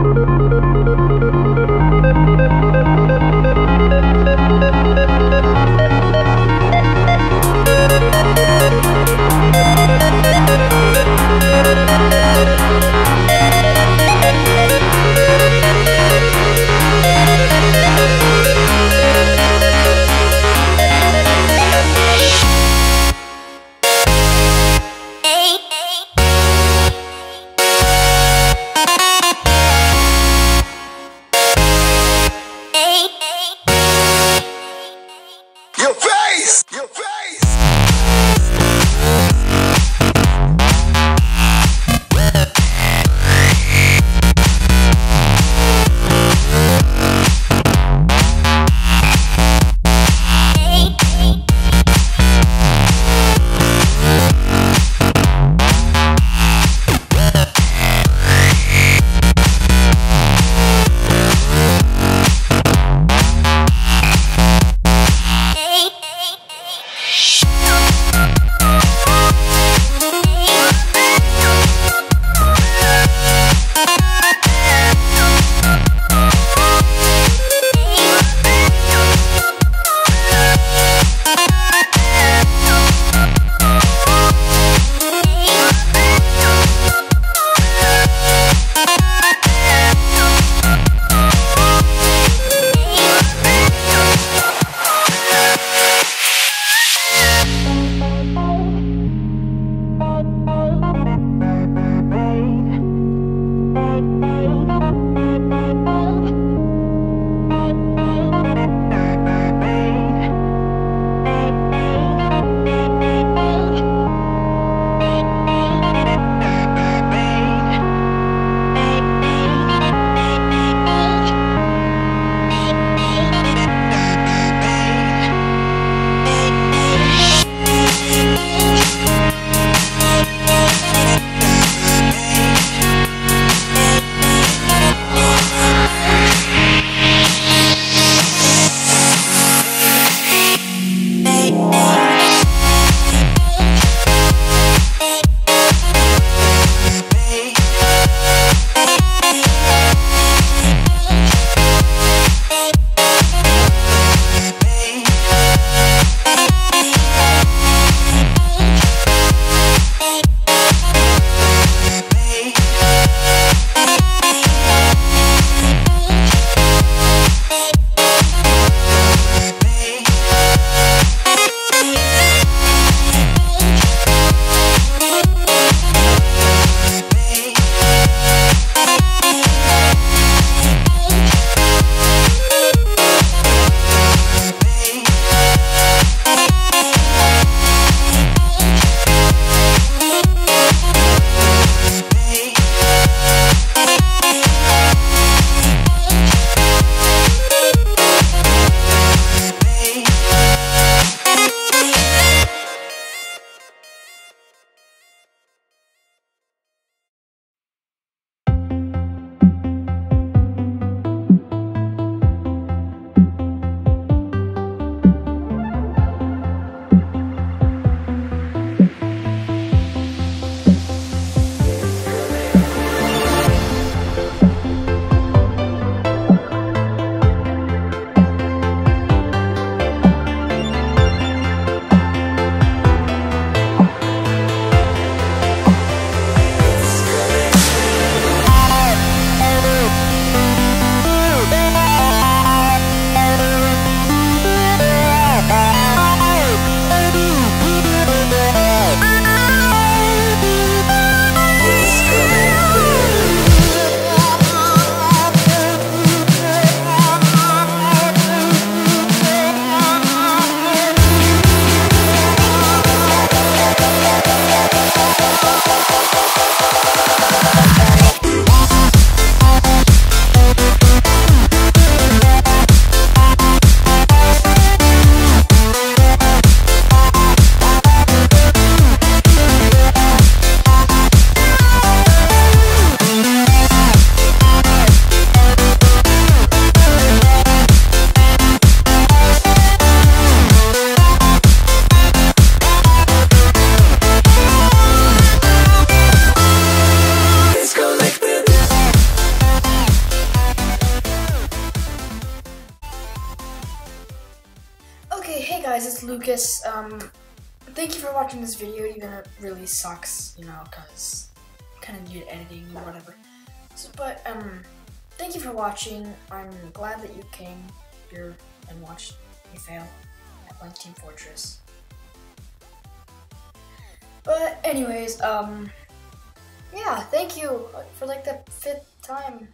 フフフフ。Guys, it's Lucas. Um, thank you for watching this video, even it really sucks, you know, because kind of new to editing or whatever. So, but, um, thank you for watching. I'm glad that you came here and watched me fail at playing Team Fortress. But anyways, um, yeah, thank you for like the fifth time.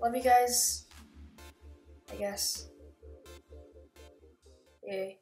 Love you guys. I guess. Yay.